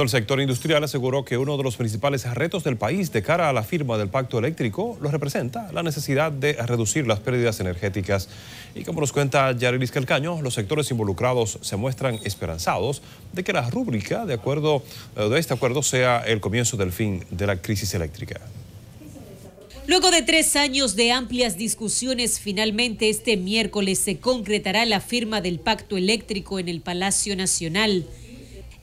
El sector industrial aseguró que uno de los principales retos del país de cara a la firma del pacto eléctrico lo representa la necesidad de reducir las pérdidas energéticas. Y como nos cuenta Yarilis Calcaño, los sectores involucrados se muestran esperanzados de que la rúbrica de, acuerdo, eh, de este acuerdo sea el comienzo del fin de la crisis eléctrica. Luego de tres años de amplias discusiones, finalmente este miércoles se concretará la firma del pacto eléctrico en el Palacio Nacional.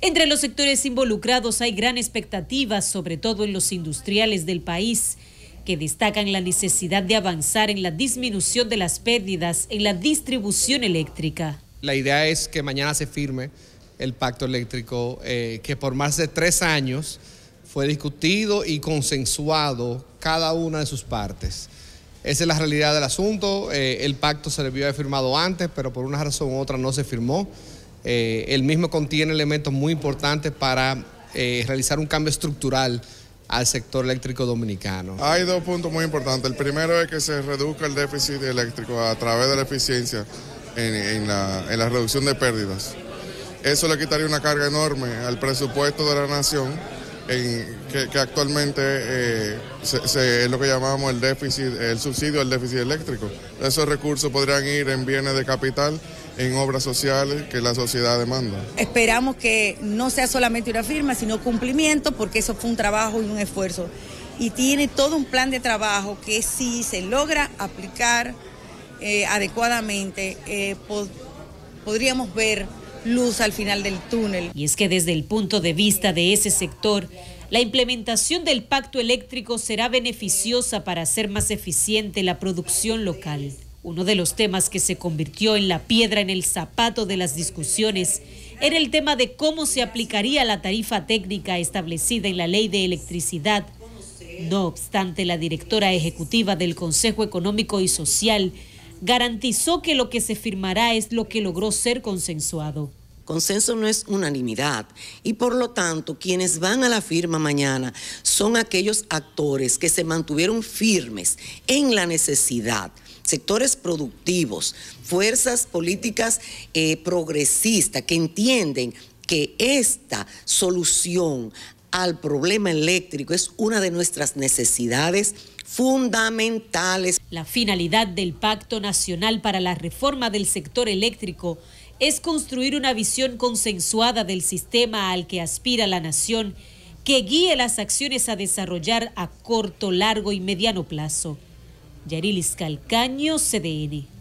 Entre los sectores involucrados hay gran expectativa, sobre todo en los industriales del país, que destacan la necesidad de avanzar en la disminución de las pérdidas en la distribución eléctrica. La idea es que mañana se firme el pacto eléctrico eh, que por más de tres años fue discutido y consensuado cada una de sus partes. Esa es la realidad del asunto. Eh, el pacto se debió haber firmado antes, pero por una razón u otra no se firmó. Eh, el mismo contiene elementos muy importantes para eh, realizar un cambio estructural al sector eléctrico dominicano. Hay dos puntos muy importantes. El primero es que se reduzca el déficit eléctrico a través de la eficiencia en, la, reducción de pérdidas. Eso le quitaría una carga enorme al presupuesto de la nación, que, actualmente eh, es lo que llamamos el déficit, el subsidio del déficit eléctrico. Esos recursos podrían ir en bienes de capital en obras sociales que la sociedad demanda. Esperamos que no sea solamente una firma, sino cumplimiento, porque eso fue un trabajo y un esfuerzo. Y tiene todo un plan de trabajo que si se logra aplicar eh, adecuadamente, eh, podríamos ver luz al final del túnel. Y es que desde el punto de vista de ese sector, la implementación del pacto eléctrico será beneficiosa para hacer más eficiente la producción local. Uno de los temas que se convirtió en la piedra en el zapato de las discusiones era el tema de cómo se aplicaría la tarifa técnica establecida en la ley de electricidad. No obstante, la directora ejecutiva del Consejo Económico y Social garantizó que lo que se firmará es lo que logró ser consensuado. Consenso no es unanimidad y por lo tanto quienes van a la firma mañana son aquellos actores que se mantuvieron firmes en la necesidad sectores productivos, fuerzas políticas eh, progresistas que entienden que esta solución al problema eléctrico es una de nuestras necesidades fundamentales. La finalidad del Pacto Nacional para la Reforma del Sector Eléctrico es construir una visión consensuada del sistema al que aspira la nación que guíe las acciones a desarrollar a corto, largo y mediano plazo. Yarilis Calcaño, CDN.